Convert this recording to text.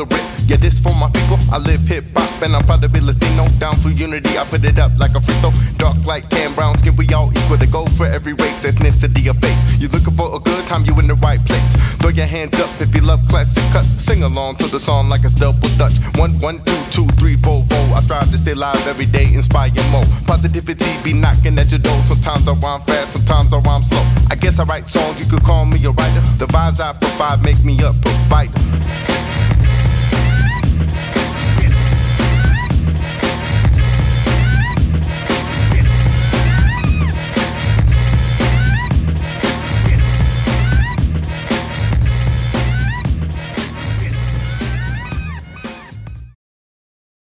the rip. Yeah, this for my people. I live hip hop and I'm proud to be Latino. Down for unity, I put it up like a frito. Dark like tan, brown skin, we all equal. To go for every race, ethnicity, or face. You looking for a good time, you in the right place. Throw your hands up if you love classic cuts. Sing along to the song like it's double dutch. One, one, two, two, three, four, four. I strive to stay live every day, inspire more. Positivity be knocking at your door. Sometimes I rhyme fast, sometimes I rhyme slow. I guess I write songs, you could call me a writer. The vibes I provide make me a provider.